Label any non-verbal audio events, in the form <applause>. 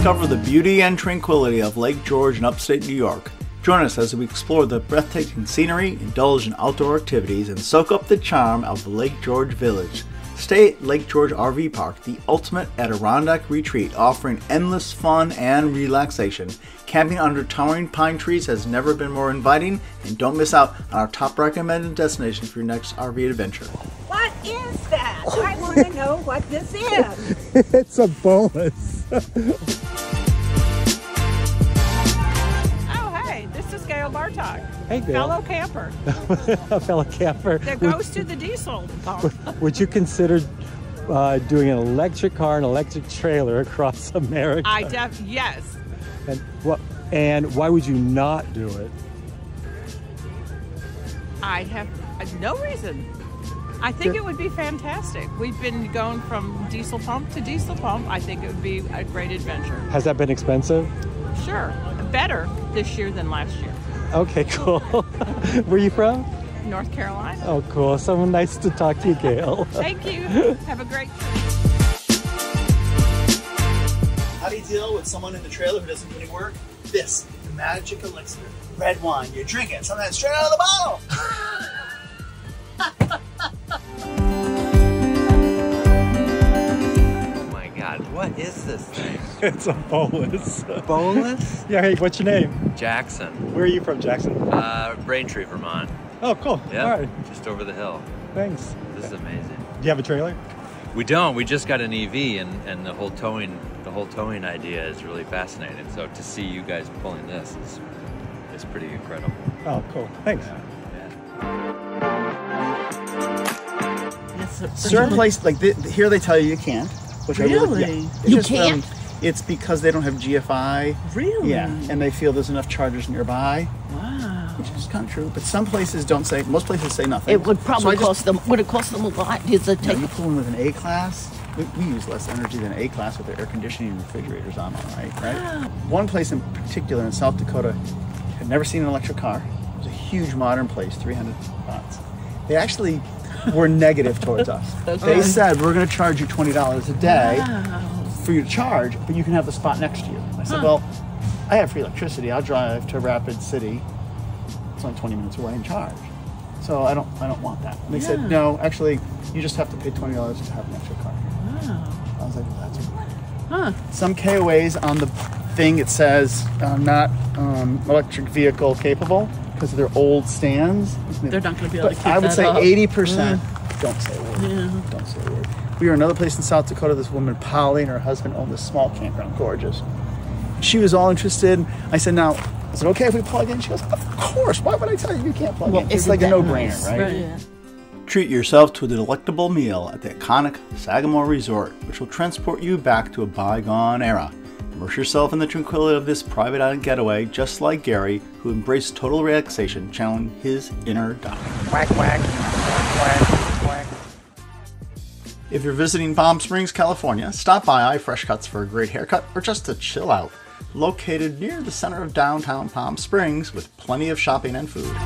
Discover the beauty and tranquility of Lake George in upstate New York. Join us as we explore the breathtaking scenery, indulge in outdoor activities, and soak up the charm of the Lake George Village. Stay at Lake George RV Park, the ultimate Adirondack retreat, offering endless fun and relaxation. Camping under towering pine trees has never been more inviting, and don't miss out on our top recommended destination for your next RV adventure. What is that? I want to know what this is. <laughs> it's a bolus. <laughs> Oh, hey, this is Gail Bartok, Hey, Gail. fellow camper <laughs> a fellow camper. that Would, goes to the diesel pump. would you consider uh, doing an electric car and electric trailer across <laughs> America? I def yes. and what? And why would you not do it? I have uh, no reason. I think it would be fantastic. We've been going from diesel pump to diesel pump. I think it would be a great adventure. Has that been expensive? Sure, better this year than last year. Okay, <laughs> cool. Where are you from? North Carolina. Oh, cool. So nice to talk to you, Gail. <laughs> Thank you. Have a great How do you deal with someone in the trailer who doesn't do any work? This, the magic elixir. Red wine, you drink it, sometimes straight out of the bottle. <laughs> this thing? <laughs> it's a bolus. Bolus? <laughs> Yeah, hey, what's your name? Jackson. Where are you from, Jackson? Uh, Braintree, Vermont. Oh, cool. Yeah, All right. just over the hill. Thanks. This is amazing. Do you have a trailer? We don't. We just got an EV, and, and the whole towing the whole towing idea is really fascinating. So to see you guys pulling this is is pretty incredible. Oh, cool. Thanks. yeah certain place like th- here they tell you you can't which I really, Really? yeah. It's You just, um, can't? it's because they don't have gfi Really? yeah and they feel there's enough chargers nearby Wow. which is kind of true but some places don't say most places say nothing It would So probably just- cost them. Would it cost them a lot? Is it take? you pull in with an a class we, we use less energy than a class with the air conditioning and refrigerators on all right right one place in particular in south dakota had never seen an electric car it was a huge modern place 300 watts they actually were negative towards us <laughs> they said we're going to charge you $20 a day for you to charge, but you can have the spot next to you. I said, well, I have free electricity. I'll drive to Rapid City. It's only 20 minutes away and charge. So I don't, I don't want that. And they said, no, actually, you just have to pay $20 to have an extra car. I was like, well, that's weird. Some KOAs on the thing it says uh, not um, electric vehicle capable because they're old stands. They're not gonna be able to But keep I would that say up. 80%. Don't say a word. Don't say a word. We were in another place in South Dakota. This woman, Polly, and her husband owned this small campground, gorgeous. She was all interested. I said, now, is it okay if we plug in? She goes, of course. Why would I tell you you can't plug Well, in? It's isn't like a no-brainer, nice? right? Yeah. Treat yourself to a delectable meal at the iconic Sagamore Resort, which will transport you back to a bygone era. Immerse yourself in the tranquility of this private island getaway, just like Gary, who embraced total relaxation, channeling his inner doctor. If you're visiting Palm Springs, California, stop by iFresh Cuts for a great haircut or just to chill out. Located near the center of downtown Palm Springs with plenty of shopping and food.